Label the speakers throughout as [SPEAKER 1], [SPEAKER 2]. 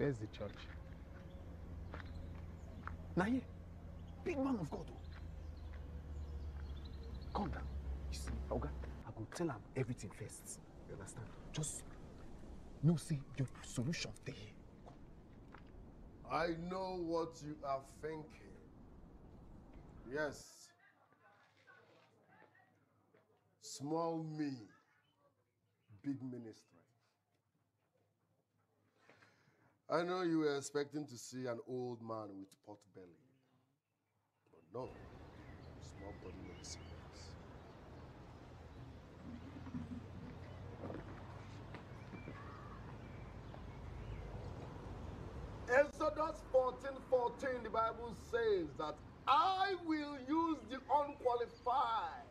[SPEAKER 1] Where's the church?
[SPEAKER 2] Now here, big man of God. Come down. You see, Oga, I go tell him everything first. You understand? Just no see your solution there.
[SPEAKER 3] I know what you are thinking. Yes. Small me, big ministry. I know you were expecting to see an old man with pot belly. But no, small body be serious. Exodus 14 14, the Bible says that I will use the unqualified.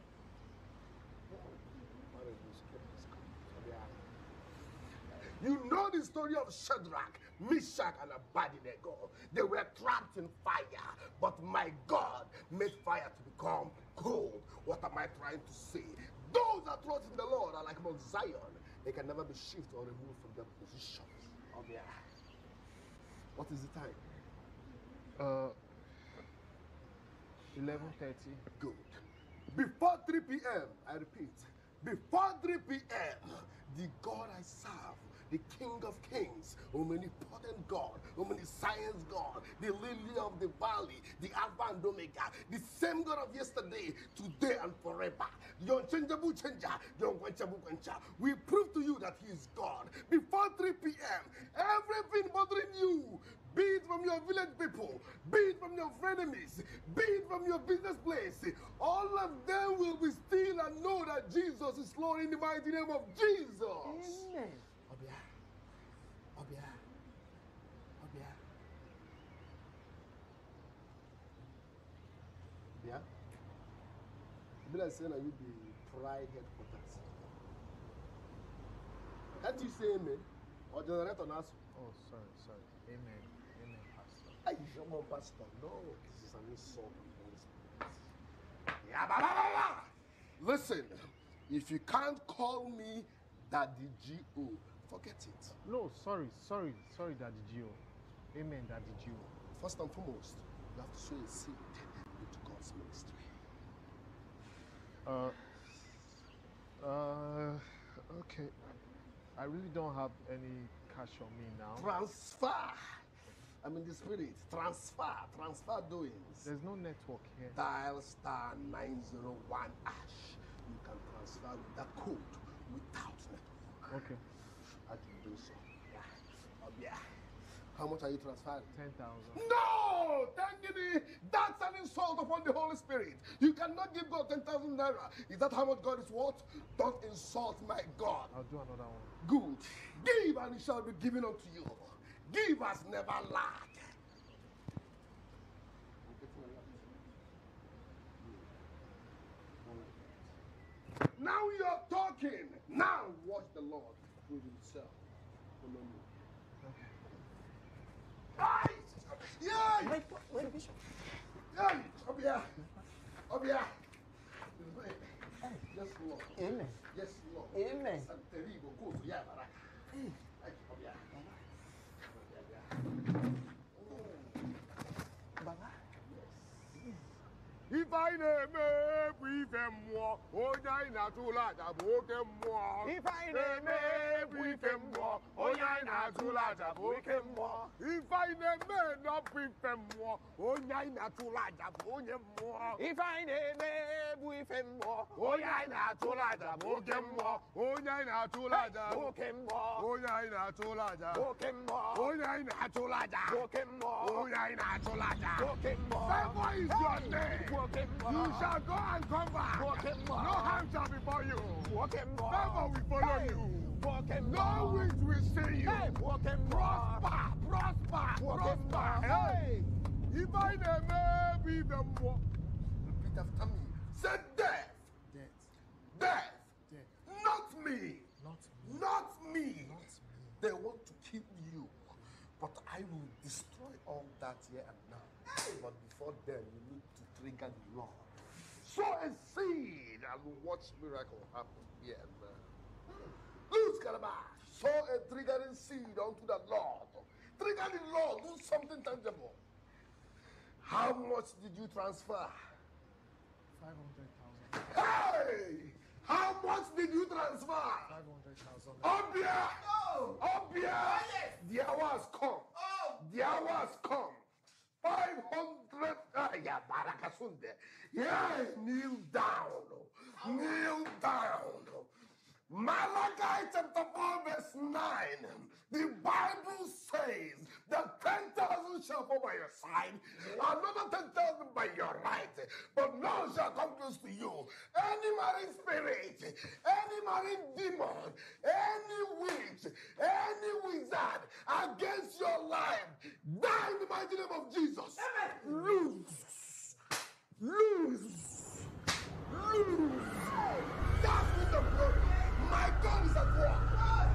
[SPEAKER 3] You know the story of Shadrach, Meshach, and Abednego. They were trapped in fire, but my God made fire to become cold. What am I trying to say? Those that trust in the Lord are like Mount Zion. They can never be shifted or removed from their positions. Oh, yeah. What is the time?
[SPEAKER 1] Uh, 11.30.
[SPEAKER 3] Good. Before 3 p.m., I repeat, before 3 p.m., the God I serve, the King of Kings, omnipotent God, omniscience God, the lily of the valley, the Alpha and Omega, the same God of yesterday, today, and forever, the unchangeable changer, the unquenchable quencher. We prove to you that He is God. Before 3 p.m., everything bothering you, be it from your village people, be it from your frenemies, be it from your business place, all of them will be still and know that Jesus is Lord in the mighty name of Jesus.
[SPEAKER 2] Amen.
[SPEAKER 3] Obia. Obia. Obia. Obia. Be like saying that you be pride headquarters. Can't you say amen? Or generator nas?
[SPEAKER 1] Oh, sorry, sorry. Amen. Amen, Pastor.
[SPEAKER 3] Hey, come on, Pastor. No, this is an insult on the Holy Spirit. Yeah, ba, ba, ba, ba. Listen, if you can't call me Daddy G.O., forget it.
[SPEAKER 1] No, sorry, sorry, sorry, Daddy Gio. Amen, Daddy Gio.
[SPEAKER 3] First and foremost, you have to sow a seed into God's ministry.
[SPEAKER 1] Uh, uh, okay. I really don't have any cash on me now.
[SPEAKER 3] Transfer. I'm in the spirit. Transfer. Transfer doings.
[SPEAKER 1] There's no network here.
[SPEAKER 3] Dial star 901 ash. You can transfer with that code without network.
[SPEAKER 1] Okay.
[SPEAKER 3] How do you do so? Yeah. Oh, yeah. How much are you transferring?
[SPEAKER 1] 10,000.
[SPEAKER 3] No! Tangini! That's an insult upon the Holy Spirit. You cannot give God 10,000 naira. Is that how much God is worth? Don't insult my God.
[SPEAKER 1] I'll do another one.
[SPEAKER 3] Good. Give and it shall be given unto you. Give us never lack. Now you're talking. Now watch the Lord prove himself. Follow me. Aye! Yeah!
[SPEAKER 2] Wait, wait, Bishop.
[SPEAKER 3] Yeah! Up here! Up here! Yes, Lord.
[SPEAKER 2] Amen.
[SPEAKER 3] Yes, Lord.
[SPEAKER 2] Amen.
[SPEAKER 3] Sante Rigo, Koto, Ya, Baraka. Ay, up here.
[SPEAKER 2] Baba.
[SPEAKER 4] Ife anyị na-eme bụ ife mmụọ onye anyị na-atụla aja bụ oke mmụọ
[SPEAKER 2] Ife anyị na-eme bụ ife mmụọ, onye anyị na-atụla aja bụ oke mmụọ.
[SPEAKER 4] ife anyị na-eme nọ bụ ife mmụọ onye anyị na-atụla aja bụ onye mmụọ
[SPEAKER 2] Ife anyị na-eme bụ ife mmụọ, onye anyị na-atụla aja bụ oke mmụọ.
[SPEAKER 4] onye anyị na-atụla aja
[SPEAKER 2] Oke mmụọ,
[SPEAKER 4] onye anyị na-atụla aja
[SPEAKER 2] oke mmụọ,
[SPEAKER 4] onye anyị na-atụla aja
[SPEAKER 2] oke mmụọ,
[SPEAKER 4] onye anyị na-atụla aja
[SPEAKER 2] oke mmụọ.
[SPEAKER 4] Favor is your name. You shall go and come back. No harm shall befall you. Favor will follow you. No winds will see you. Prosper, prosper, prosper. Hey, if I na-eme bụ ibe mmụọ.
[SPEAKER 3] Repeat after me. Say death.
[SPEAKER 1] Death.
[SPEAKER 3] Death.
[SPEAKER 1] Death.
[SPEAKER 3] Not me.
[SPEAKER 1] Not me.
[SPEAKER 3] Not me.
[SPEAKER 1] Not me.
[SPEAKER 3] They want to kill you. But I will destroy all that here and now. But before then, you need to trigger the law. Sow a seed and watch miracle happen here and now. Lose Calabash. Sow a triggering seed unto the Lord. trigger the law. Do something tangible. How much did you transfer?
[SPEAKER 1] 500,000.
[SPEAKER 3] Hey! How much did you transfer?
[SPEAKER 1] 500,000.
[SPEAKER 3] Up here! Up here! The hour has come. The hour has come. 500. Ah, yeah, kneel down. Kneel down. Malachi chapter 4, verse 9. The Bible says that 10,000 shall fall by your side, another 10,000 by your right, but none shall come close to you. Any marine spirit, any marine demon, any witch, any wizard against your life, die in the mighty name of Jesus. Amen. Lose. Lose. Lose. That's wind of glory. My God is at work.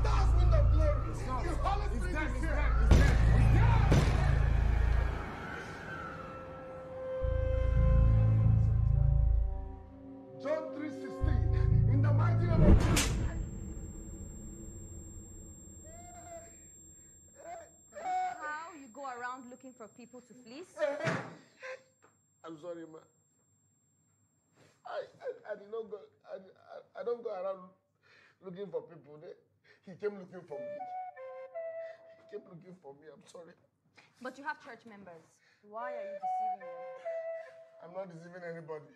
[SPEAKER 3] That's wind of glory. The Holy Spirit
[SPEAKER 1] he's
[SPEAKER 3] here. John 3:16. In the mighty name of Jesus.
[SPEAKER 5] How you go around looking for people to fleece?
[SPEAKER 3] Sorry, ma. I, I, I did not go. I, I, I don't go around looking for people. They, he came looking for me. He came looking for me. I'm sorry.
[SPEAKER 5] But you have church members. Why are you deceiving them?
[SPEAKER 3] I'm not deceiving anybody.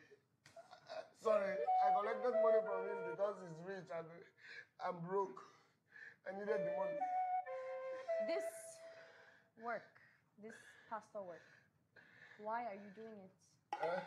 [SPEAKER 3] Sorry, I collected money from him because he's rich and I'm broke. I needed the money.
[SPEAKER 5] This work, this pastor work, why are you doing it?
[SPEAKER 3] It.